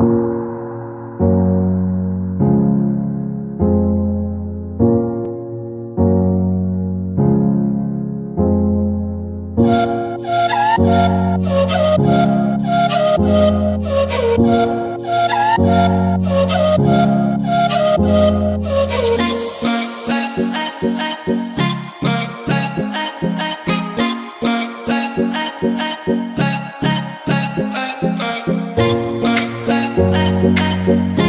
Bye. Thank you.